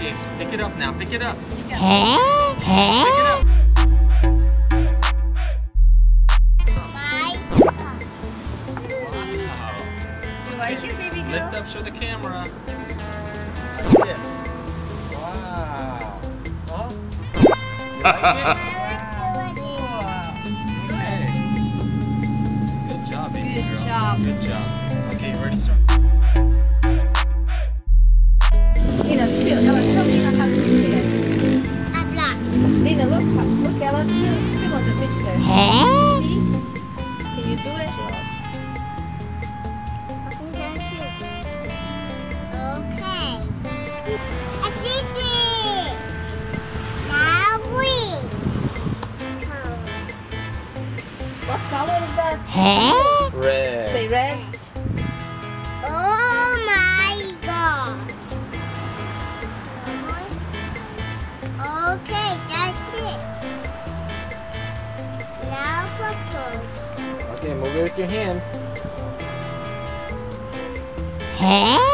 it up now. Pick it up. Huh? Pick Huh? it up. My Wow. You like it, baby girl? Lift up, show the camera. Like this. Wow. Huh? You like it? Wow. Hey. Good job, baby Good girl. job. Good job. Okay, you ready to start? Okay. I did it. Now green. Color. What color is that? Huh? Red. Say red. Oh my god. Okay, that's it. Now purple. Okay, move it with your hand. Huh?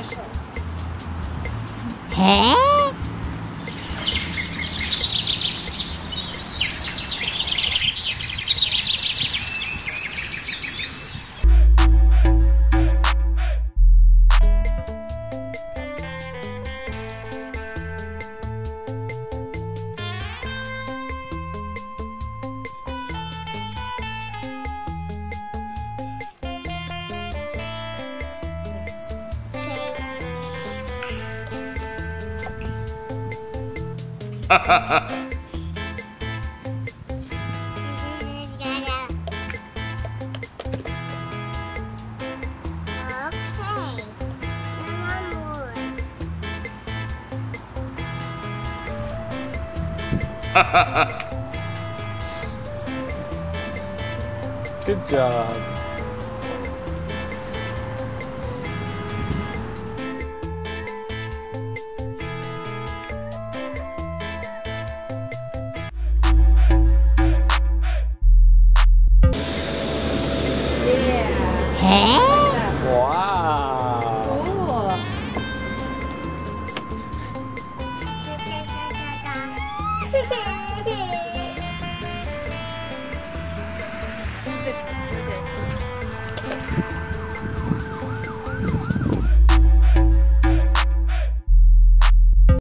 へえ。jest mieszkać. Huh? Okay. One more. Good job. Yeah. Huh? Like Wow. Cool.